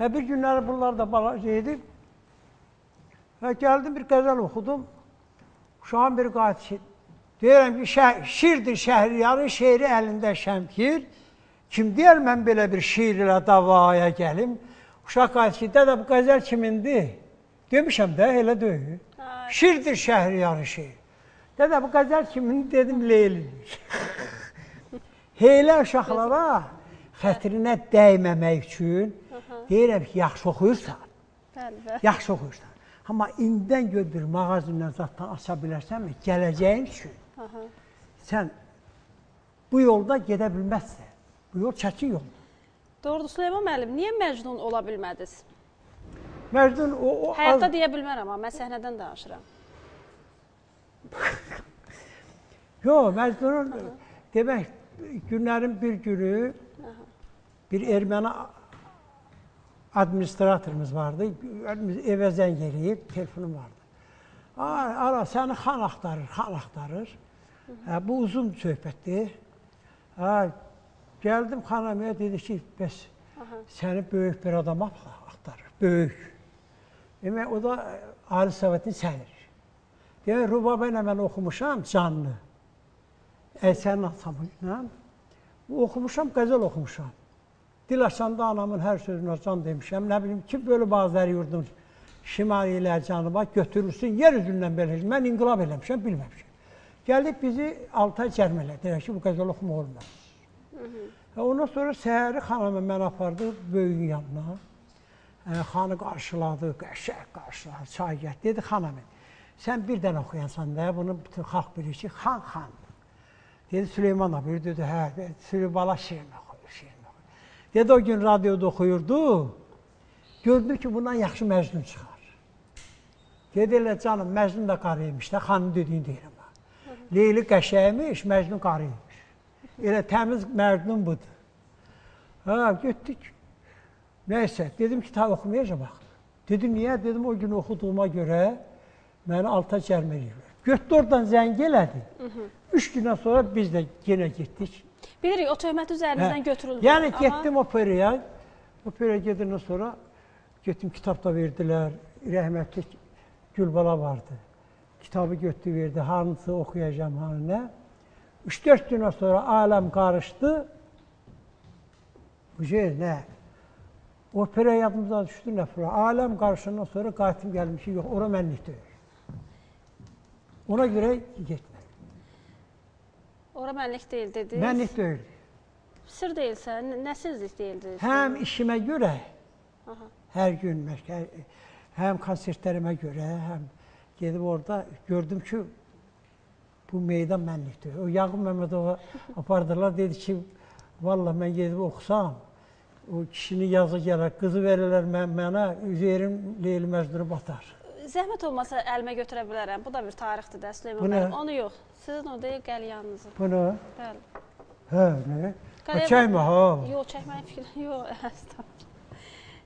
Hə bir günləri bunlar da bala şeydi. Hə gəldim bir qəzəl oxudum. Uşağın bir qayıtışı. Deyirəm ki, şə şirdir Şəhriyarın şeiri əlində şəmkir. Kim deyər mən belə bir şeir ilə davaya gəlim? Uşaq qayıtışı, dədə bu qəzəl kimindir? Demişəm də, elə deyil. Şirdir Şəhriyarın şeiri. Dədə bu qəzəl kimindir? Dedim, Leylidir. Heylə uşaqlara xətrinə dəyməmək üçün deyirəm ki, yaxşı oxuyursan. Bəli. Yaxşı oxuyursan. Amma indidən gör bir mağazından zatdan aça bilərsənmi? Gələcəyin üçün. Aha. Sən bu yolda gedə bilməzsən. Bu yol çətin yoldur. Doğrudur Süleyman müəllim, niyə Məcnun ola bilmədiniz? Məcnun o, o Həyatda az- deyə bilmərəm amma mən səhnədən danışıram. Yox, Məcnunun demək günlərin bir günü bir erməni administratorumuz vardı. Evə zəng eləyib, telefonum vardı. Ara səni xan axtarır, xan axtarır. Hə, bu uzun söhbətdir. Hə, gəldim xanamaya dedi ki, bəs səni böyük bir adam axtarır, böyük. Demək o da Ali Sovetin sədri. Demək Rubaba ilə mən oxumuşam canlı. Əysərin atamıyla. Oxumuşam, qəzəl oxumuşam. Dil açanda anamın hər sözünə can demişəm. Nə bilim ki, böyle bazıları yurdun şimali ilə cənuba götürülsün, yer üzündən belə. Mən inqilab eləmişəm, bilməmişəm. Gəlib bizi alta cərmələdilər ki, bu qəzəl oxuma olmaz. Və ondan sonra səhəri xanımı mən apardı böyüyün yanına. Yəni, xanı qarşıladı, qəşəng qarşıladı, çay gətirdi. Dedi, xanımı, sən bir dənə oxuyansan da, bunu bütün xalq bilir ki, xan xan. Dedi, Süleyman abi, dedi, hə, Süleyman bala şirin oxuyur. Dedi, o gün radioda oxuyurdu, gördü ki, bundan yaxşı Məcnun çıxar. Dedi, elə canım, Məcnun da qarıymış da, xanın dediyini deyirəm. Leyli qəşəymiş, Məcnun qarıymış. Elə təmiz Məcnun budur. Ha, getdik. Nəysə, dedim ki, ta oxumayacaq bax. Dedi, niyə? Dedim, o gün oxuduğuma görə məni alta cərmə edirlər. Götdü oradan zəng elədi. Üç gündən sonra biz də yenə getdik. Bilirik, o töhmət üzərinizdən götürüldü. Yəni getdim operaya. Operaya gedəndən sonra getdim kitab da verdilər. Rəhmətli Gülbala vardı. Kitabı götürdü verdi. Hansı oxuyacağam, hanı nə? 3-4 gündən sonra aləm qarışdı. Bu şey nə? Opera yadımıza düşdü nə falan. Aləm qarışandan sonra qayıtım gəlmişik. Yox, ora mənlik deyil. Ona görə getmədim. Ora mənlik deyil dediniz. Mənlik deyil. Sir deyilsə, nəsizlik deyildi? Həm işimə görə, Aha. hər gün məşq, həm konsertlərimə görə, həm gedib orada gördüm ki, bu meydan mənlikdir. O Yaqub Məmmədova apardılar, dedi ki, valla mən gedib oxusam, o kişinin yazı gələr, qızı verirlər mən, mənə, üzerim Leyli Məcnunu batar. Zəhmət olmasa əlimə götürə bilərəm. Bu da bir tarixdir də Süleyman Bu nə? müəllim. Onu yox. Sizin o deyil qəlyanınızı. Bunu, Bəli. hə, nə? Qalaya- Çəkmə, ha. Yox, çəkməyin fikri. Yox, əstəğfurullah.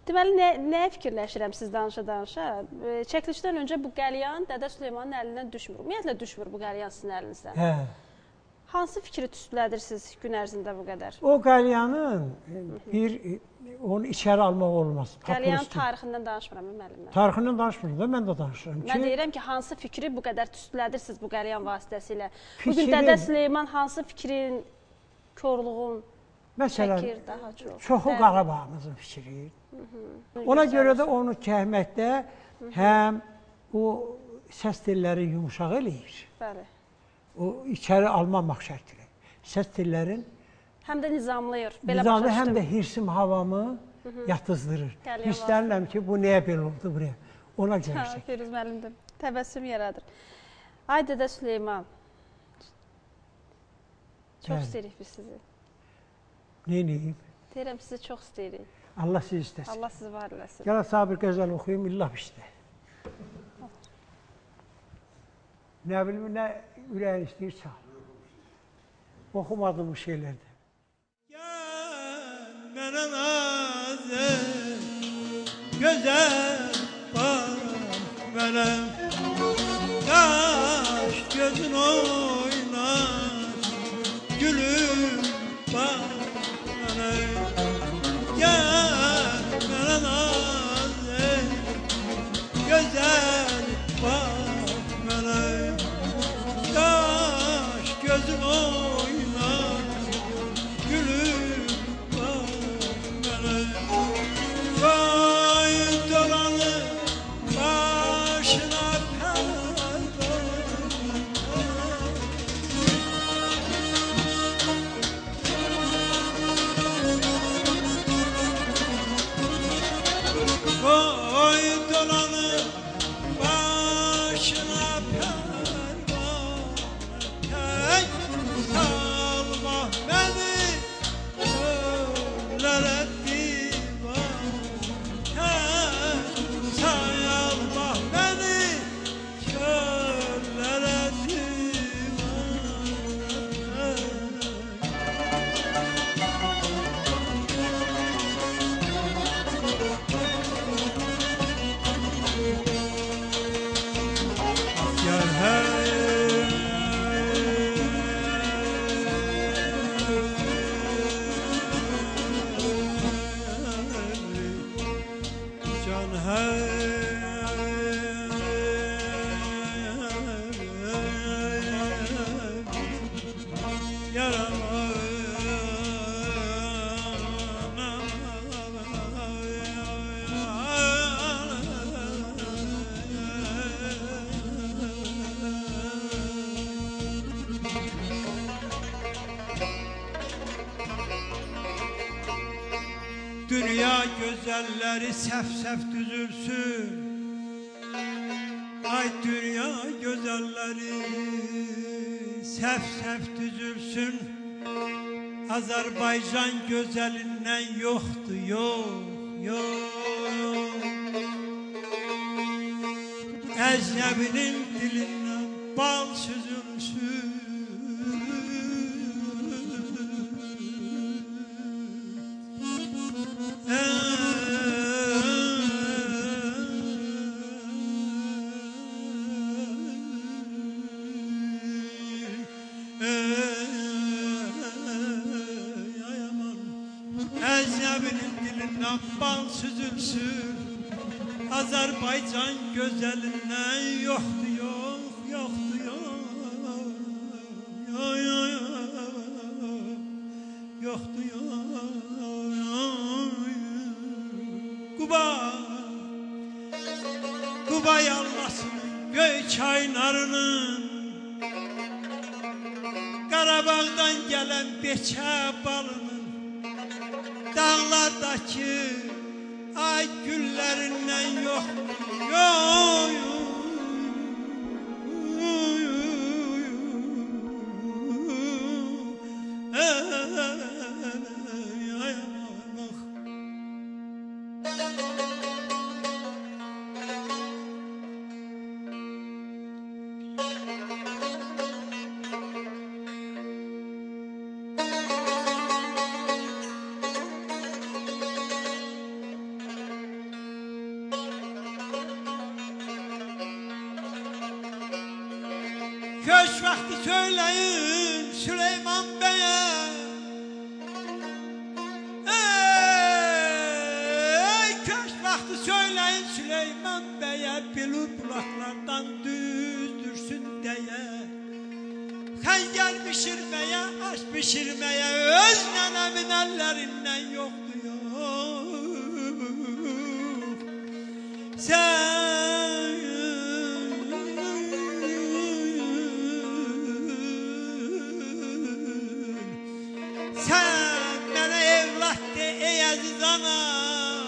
Deməli, nə, nəyə fikirləşirəm siz danışa-danışa? E, Çəkilişdən öncə bu qəlyan Dədə Süleymanın əlindən düşmür. Ümumiyyətlə düşmür bu qəlyan sizin əlinizdən. Hə. Hansı fikri tüstülədirsiniz gün ərzində bu qədər? O qəlyanın bir onu içəri almaq olmaz. Qəlyanın tarixindən danışmıram müəllim. Tarixindən danışmıram da, mən də danışıram ki, Mən deyirəm ki, hansı fikri bu qədər tüstülədirsiniz bu qəlyan vasitəsilə? Bu gün Fikri- Dədə Süleyman hansı fikrin, korluğun məsələn, çəkir daha çox? çoxu Bəli. Qarabağımızın fikri. Ona görə də onu kəhməkdə həm o səs telləri yumşaq eləyir. Bəli. O içəri almamaq şərtilə. Səs tellərin Həm də nizamlayır. Belə nizamı başa həm də hirsim havamı yatızdırır. Qəlyan Hisslərəm ki, bu niyə belə oldu buraya? Ona görə Hə. Firuz müəllimdir. Təbəssüm yaradır. Ay Dədə Süleyman. Çox Bəli. istəyirik biz sizi. Neyniyim? Deyirəm sizi çox istəyirik. Allah sizi istəsin. Allah sizi var eləsin. Gələ sabir qəzəl oxuyum, illah istə. Nə bilim, nə ürəyin istəyir çal. Oxumadım bu şeylərdə. Gel mənə nazır, gözəl bax mənə. Yaş gözün oynar, güzelleri sef sef düzülsün. Ay dünya güzelleri sef sef düzülsün. Azerbaycan gözelinden yoktu yok yok. Ecnebinin dilinden bal süzülsün bal süzülsün Azerbaycan gözelinden yoktu yok yoktu yok Yo, yo, yo. yoktu yok Kuba Kuba yallasın göy çaylarının Qarabağdan gelen beçə balının Dağlardakı ay güllerinden yok yok söyleyin Süleyman Bey'e. Ey köş vakti söyleyin Süleyman Bey'e Bilur bulaklardan düzdürsün diye Xəncər pişirməyə, aş pişirməyə Öz nənəmin əllərindən yoxdur yox Sen ey aziz ana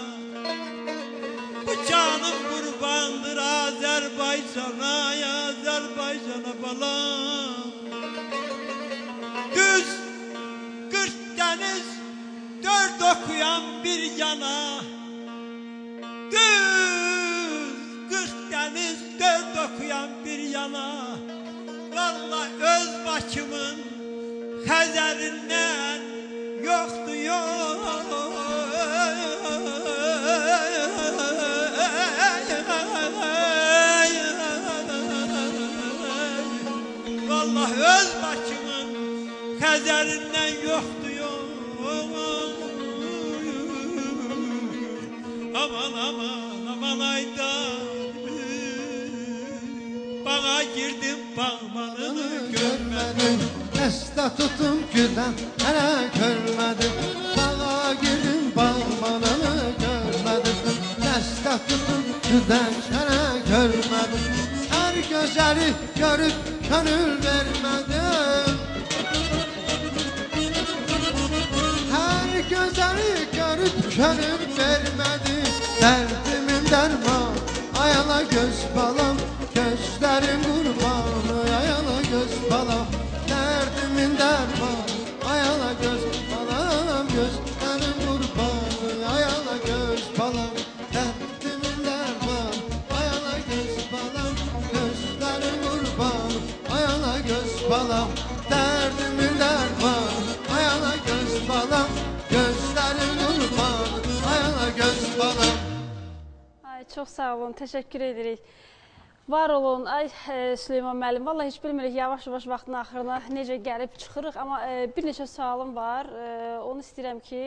Bu canım kurbandır Azerbaycan'a Azerbaycan'a balam Düz kırk deniz dört okuyan bir yana. Düz kırk deniz dört okuyan bir yana. Vallahi öz başımın Xəzərindən Kaderinden yoktu yolum Aman aman aman aydan Bana girdim bağmanını görmedim. Deste tutum güden hele görmedim. Bana girdim bağmanını görmedim. Deste tutum güden hele görmedim. Her gözleri görüp gönül vermedim Seni görüp körüm vermedi. Derdimin derman Ayala göz balam Gözlerim kurbanı Ayala göz balam Derdimin derman Ayala göz balam Gözlerim kurbanı Ayala göz balam Derdimin derman Ayala göz balam Gözlerim kurbanı Ayala göz balam çox sağ olun, təşəkkür edirik. Var olun, ay e, Süleyman müəllim. Vallahi heç bilmirik yavaş-yavaş vaxtın axırına necə gəlib çıxırıq, amma e, bir neçə sualım var. E, onu istəyirəm ki,